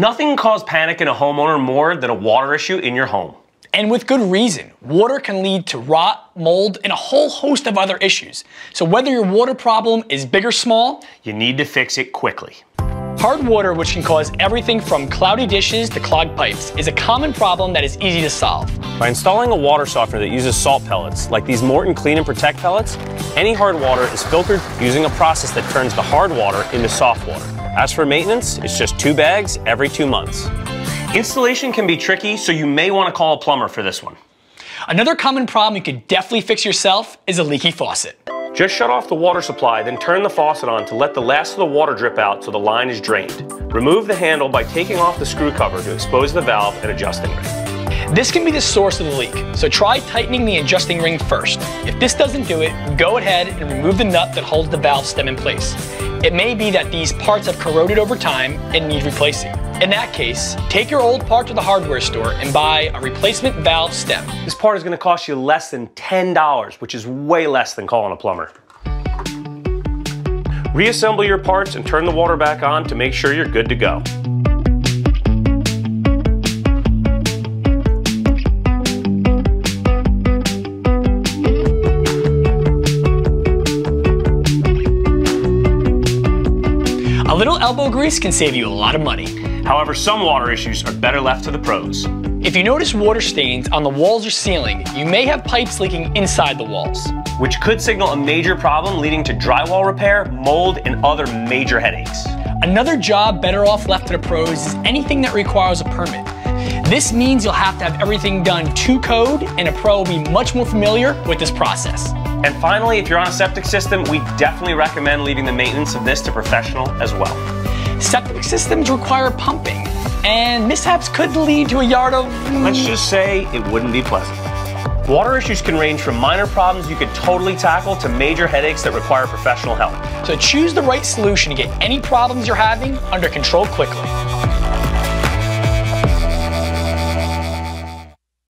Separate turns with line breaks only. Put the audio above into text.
Nothing can cause panic in a homeowner more than a water issue in your home.
And with good reason. Water can lead to rot, mold, and a whole host of other issues. So whether your water problem is big or small,
you need to fix it quickly.
Hard water, which can cause everything from cloudy dishes to clogged pipes, is a common problem that is easy to solve.
By installing a water softener that uses salt pellets, like these Morton Clean and Protect pellets, any hard water is filtered using a process that turns the hard water into soft water. As for maintenance, it's just two bags every two months. Installation can be tricky, so you may want to call a plumber for this one.
Another common problem you could definitely fix yourself is a leaky faucet.
Just shut off the water supply, then turn the faucet on to let the last of the water drip out so the line is drained. Remove the handle by taking off the screw cover to expose the valve and adjusting ring.
This can be the source of the leak, so try tightening the adjusting ring first. If this doesn't do it, go ahead and remove the nut that holds the valve stem in place. It may be that these parts have corroded over time and need replacing. In that case, take your old part to the hardware store and buy a replacement valve stem.
This part is gonna cost you less than $10, which is way less than calling a plumber. Reassemble your parts and turn the water back on to make sure you're good to go.
Little elbow grease can save you a lot of money.
However, some water issues are better left to the pros.
If you notice water stains on the walls or ceiling, you may have pipes leaking inside the walls.
Which could signal a major problem leading to drywall repair, mold, and other major headaches.
Another job better off left to the pros is anything that requires a permit. This means you'll have to have everything done to code, and a pro will be much more familiar with this process.
And finally, if you're on a septic system, we definitely recommend leaving the maintenance of this to professional as well.
Septic systems require pumping, and mishaps could lead to a yard of.
Let's just say it wouldn't be pleasant. Water issues can range from minor problems you could totally tackle to major headaches that require professional help.
So choose the right solution to get any problems you're having under control quickly.